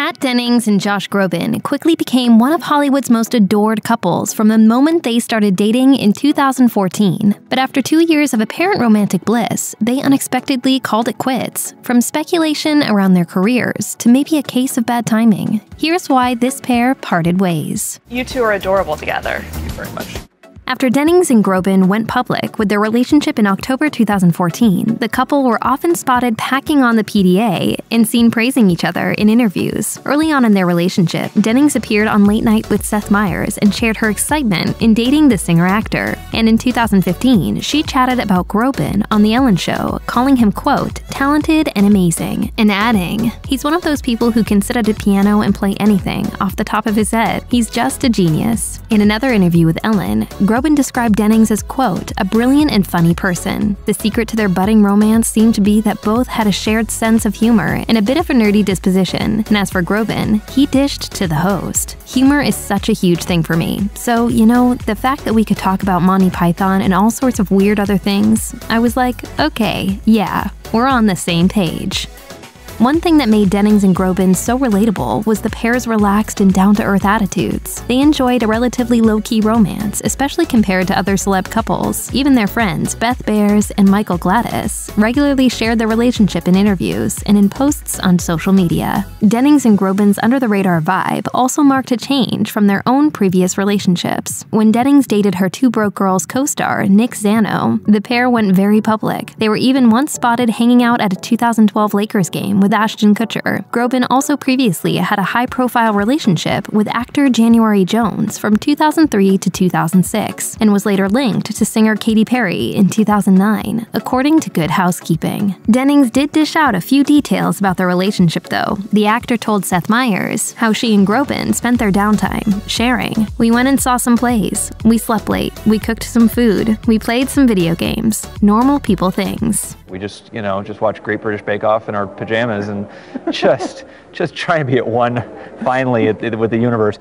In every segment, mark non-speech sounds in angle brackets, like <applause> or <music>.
Kat Dennings and Josh Groban quickly became one of Hollywood's most adored couples from the moment they started dating in 2014. But after two years of apparent romantic bliss, they unexpectedly called it quits, from speculation around their careers to maybe a case of bad timing. Here's why this pair parted ways. You two are adorable together. Thank you very much. After Dennings and Groban went public with their relationship in October 2014, the couple were often spotted packing on the PDA and seen praising each other in interviews. Early on in their relationship, Dennings appeared on Late Night with Seth Meyers and shared her excitement in dating the singer actor. And in 2015, she chatted about Groban on The Ellen Show, calling him, quote, talented and amazing, and adding, he's one of those people who can sit at a piano and play anything off the top of his head. He's just a genius. In another interview with Ellen, Groban Groban described Dennings as, quote, a brilliant and funny person. The secret to their budding romance seemed to be that both had a shared sense of humor and a bit of a nerdy disposition. And as for Groban, he dished to the host. Humor is such a huge thing for me. So, you know, the fact that we could talk about Monty Python and all sorts of weird other things, I was like, okay, yeah, we're on the same page. One thing that made Dennings and Groban so relatable was the pair's relaxed and down to earth attitudes. They enjoyed a relatively low key romance, especially compared to other celeb couples. Even their friends, Beth Behrs and Michael Gladis, regularly shared their relationship in interviews and in posts on social media. Dennings and Groban's under the radar vibe also marked a change from their own previous relationships. When Dennings dated her Two Broke Girls co star, Nick Zano, the pair went very public. They were even once spotted hanging out at a 2012 Lakers game with with Ashton Kutcher. Groban also previously had a high profile relationship with actor January Jones from 2003 to 2006 and was later linked to singer Katy Perry in 2009, according to Good Housekeeping. Dennings did dish out a few details about their relationship, though. The actor told Seth Meyers how she and Groban spent their downtime sharing. We went and saw some plays. We slept late. We cooked some food. We played some video games. Normal people things. We just, you know, just watch Great British Bake Off in our pajamas and <laughs> just, just try and be at one finally with the universe.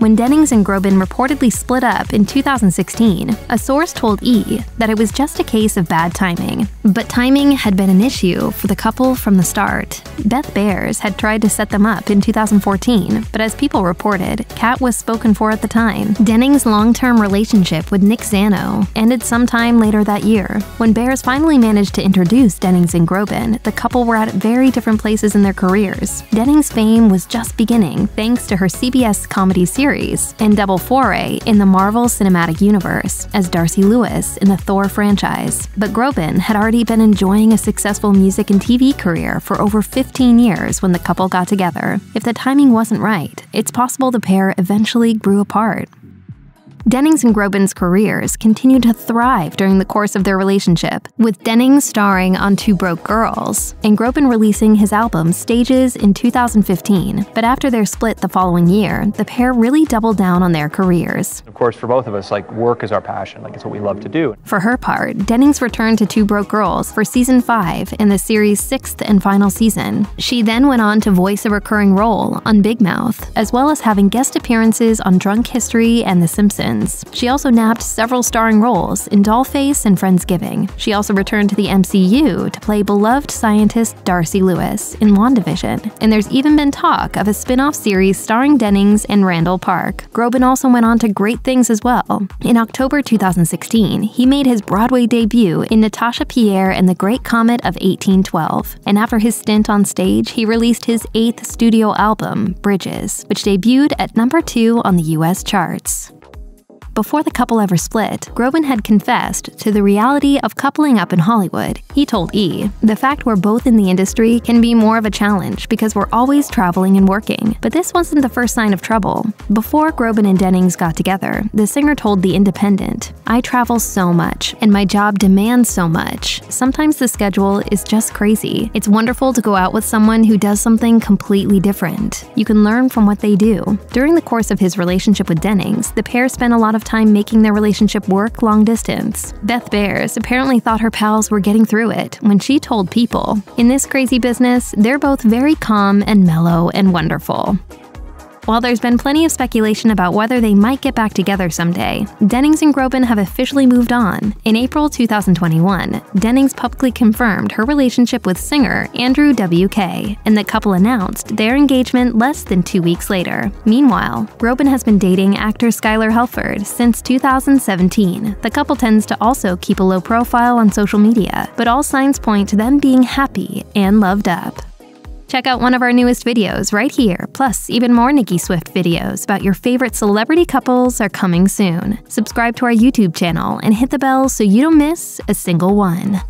When Dennings and Groban reportedly split up in 2016, a source told E that it was just a case of bad timing. But timing had been an issue for the couple from the start. Beth Behrs had tried to set them up in 2014, but as people reported, Kat was spoken for at the time. Dennings' long-term relationship with Nick Zano ended sometime later that year. When Behrs finally managed to introduce Dennings and Groban, the couple were at very different places in their careers. Dennings' fame was just beginning thanks to her CBS comedy series series and double foray in the Marvel Cinematic Universe as Darcy Lewis in the Thor franchise. But Groban had already been enjoying a successful music and TV career for over 15 years when the couple got together. If the timing wasn't right, it's possible the pair eventually grew apart. Dennings and Groban's careers continued to thrive during the course of their relationship, with Dennings starring on Two Broke Girls and Groban releasing his album Stages in 2015. But after their split the following year, the pair really doubled down on their careers. Of course, for both of us, like work is our passion, like it's what we love to do. For her part, Dennings returned to Two Broke Girls for season 5 in the series' sixth and final season. She then went on to voice a recurring role on Big Mouth, as well as having guest appearances on Drunk History and The Simpsons. She also nabbed several starring roles in Dollface and Friendsgiving. She also returned to the MCU to play beloved scientist Darcy Lewis in WandaVision, and there's even been talk of a spin off series starring Dennings and Randall Park. Groban also went on to great things as well. In October 2016, he made his Broadway debut in Natasha Pierre and the Great Comet of 1812, and after his stint on stage, he released his eighth studio album, Bridges, which debuted at number two on the US charts. Before the couple ever split, Groban had confessed to the reality of coupling up in Hollywood. He told E, The fact we're both in the industry can be more of a challenge because we're always traveling and working. But this wasn't the first sign of trouble. Before Groban and Dennings got together, the singer told The Independent, I travel so much, and my job demands so much. Sometimes the schedule is just crazy. It's wonderful to go out with someone who does something completely different. You can learn from what they do. During the course of his relationship with Dennings, the pair spent a lot of time making their relationship work long distance. Beth Behrs apparently thought her pals were getting through it when she told People, In this crazy business, they're both very calm and mellow and wonderful. While there's been plenty of speculation about whether they might get back together someday, Dennings and Groban have officially moved on. In April 2021, Dennings publicly confirmed her relationship with singer Andrew W.K., and the couple announced their engagement less than two weeks later. Meanwhile, Groban has been dating actor Schuyler Helford since 2017. The couple tends to also keep a low profile on social media, but all signs point to them being happy and loved up. Check out one of our newest videos right here, plus even more Nicki Swift videos about your favorite celebrity couples are coming soon. Subscribe to our YouTube channel and hit the bell so you don't miss a single one.